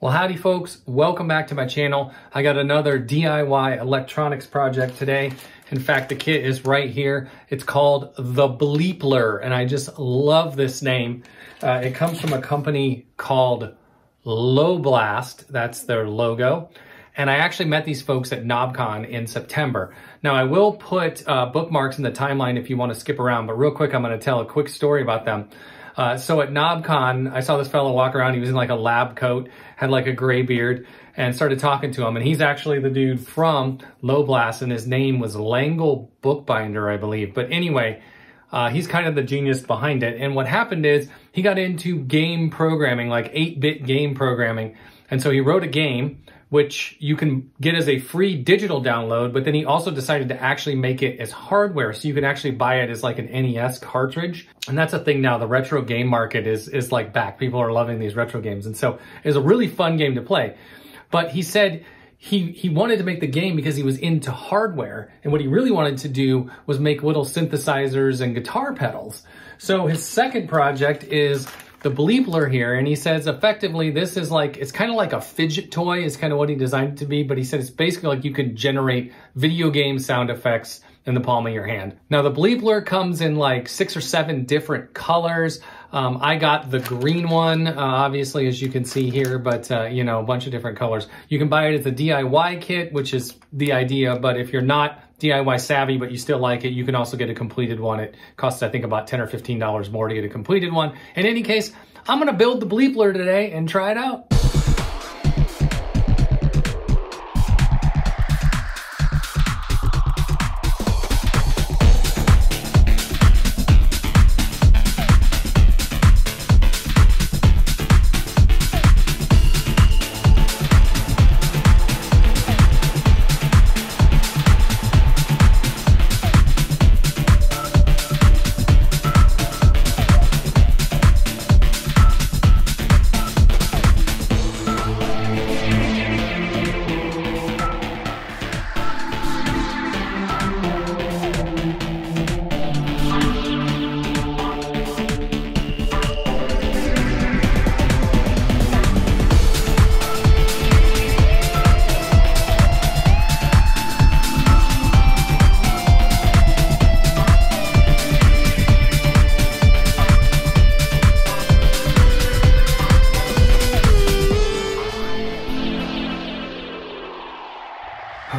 Well, howdy folks. Welcome back to my channel. I got another DIY electronics project today. In fact, the kit is right here. It's called the Bleepler, and I just love this name. Uh, it comes from a company called LoBlast. That's their logo. And I actually met these folks at KnobCon in September. Now, I will put uh, bookmarks in the timeline if you want to skip around, but real quick, I'm going to tell a quick story about them. Uh, so at KnobCon, I saw this fellow walk around. He was in like a lab coat, had like a gray beard, and started talking to him. And he's actually the dude from LoBlast, and his name was Langle Bookbinder, I believe. But anyway, uh, he's kind of the genius behind it. And what happened is he got into game programming, like 8-bit game programming. And so he wrote a game which you can get as a free digital download, but then he also decided to actually make it as hardware. So you can actually buy it as like an NES cartridge. And that's a thing now. The retro game market is, is like back. People are loving these retro games. And so it's a really fun game to play. But he said he, he wanted to make the game because he was into hardware. And what he really wanted to do was make little synthesizers and guitar pedals. So his second project is the bleepler here, and he says effectively this is like, it's kind of like a fidget toy is kind of what he designed it to be, but he said it's basically like you can generate video game sound effects in the palm of your hand. Now the bleepler comes in like six or seven different colors. Um, I got the green one, uh, obviously, as you can see here, but, uh, you know, a bunch of different colors. You can buy it as a DIY kit, which is the idea, but if you're not DIY savvy, but you still like it, you can also get a completed one. It costs, I think, about 10 or $15 more to get a completed one. In any case, I'm gonna build the Bleepler today and try it out.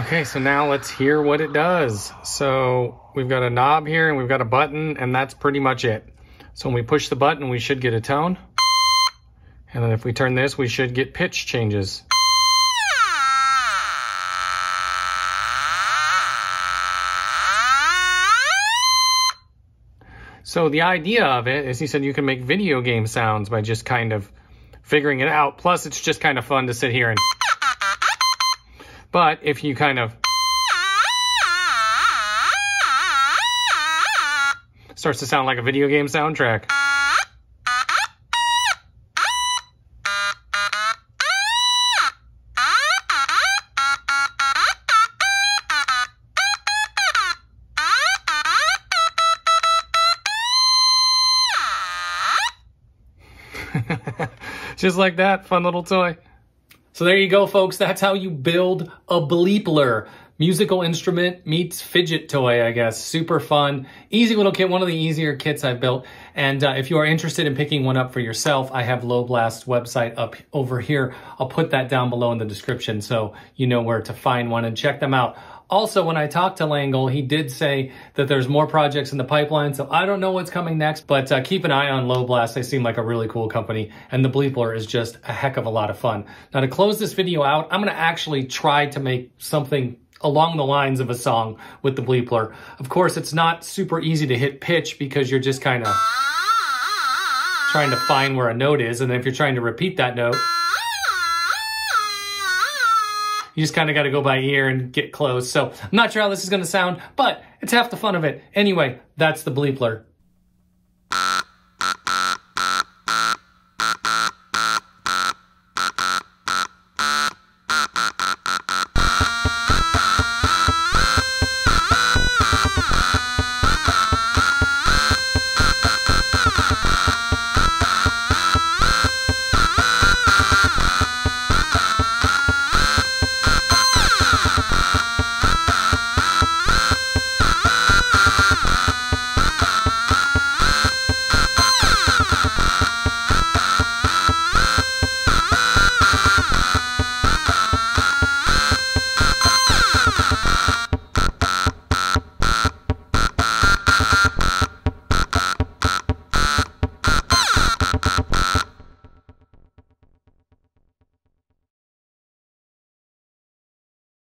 Okay, so now let's hear what it does. So we've got a knob here and we've got a button and that's pretty much it. So when we push the button, we should get a tone. And then if we turn this, we should get pitch changes. So the idea of it is he said you can make video game sounds by just kind of figuring it out. Plus it's just kind of fun to sit here and but if you kind of starts to sound like a video game soundtrack. Just like that, fun little toy. So there you go, folks. That's how you build a bleepler. Musical instrument meets fidget toy, I guess. Super fun. Easy little kit, one of the easier kits I've built. And uh, if you are interested in picking one up for yourself, I have LoBlast website up over here. I'll put that down below in the description so you know where to find one and check them out. Also, when I talked to Langle, he did say that there's more projects in the pipeline, so I don't know what's coming next, but uh, keep an eye on LoBlast. They seem like a really cool company, and the Bleepler is just a heck of a lot of fun. Now, to close this video out, I'm going to actually try to make something along the lines of a song with the Bleepler. Of course, it's not super easy to hit pitch because you're just kind of trying to find where a note is, and then if you're trying to repeat that note, you just kind of got to go by ear and get close. So I'm not sure how this is going to sound, but it's half the fun of it. Anyway, that's the Bleepler.